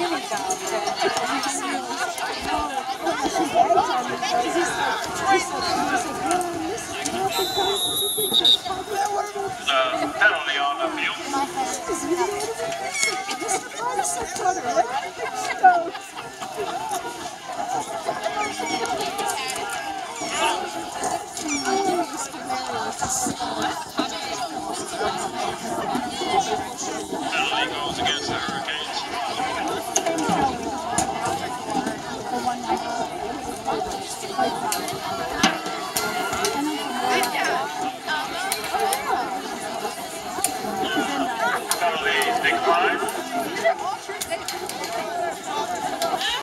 The. Thank you. Penalty declined.